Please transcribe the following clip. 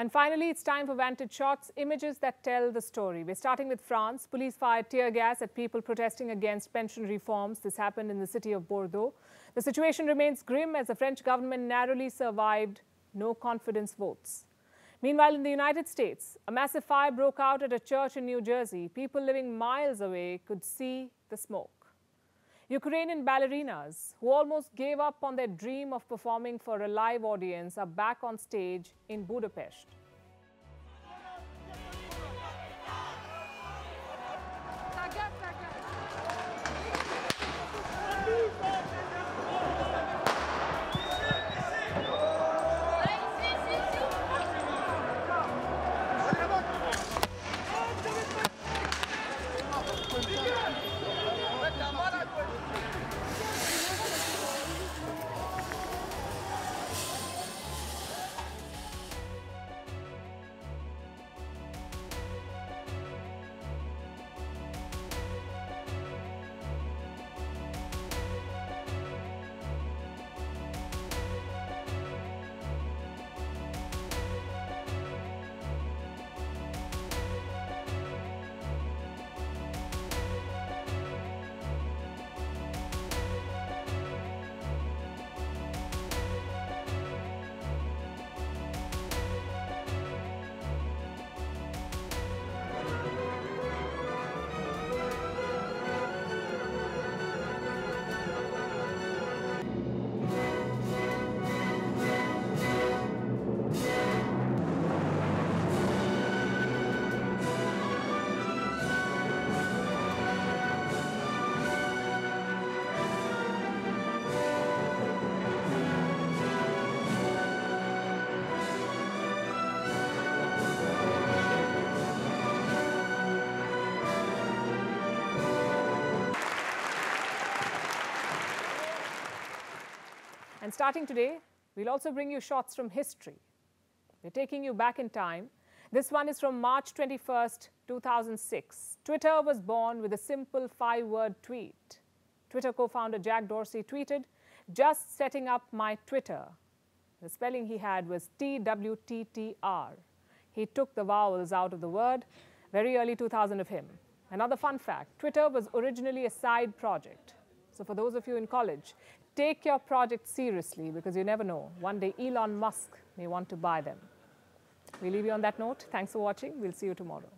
And finally, it's time for Vantage Shots, images that tell the story. We're starting with France. Police fired tear gas at people protesting against pension reforms. This happened in the city of Bordeaux. The situation remains grim as the French government narrowly survived no confidence votes. Meanwhile, in the United States, a massive fire broke out at a church in New Jersey. People living miles away could see the smoke. Ukrainian ballerinas who almost gave up on their dream of performing for a live audience are back on stage in Budapest. And starting today, we'll also bring you shots from history. We're taking you back in time. This one is from March 21st, 2006. Twitter was born with a simple five word tweet. Twitter co founder Jack Dorsey tweeted, Just setting up my Twitter. The spelling he had was T W T T R. He took the vowels out of the word. Very early 2000 of him. Another fun fact Twitter was originally a side project. So, for those of you in college, take your project seriously because you never know. One day Elon Musk may want to buy them. We leave you on that note. Thanks for watching. We'll see you tomorrow.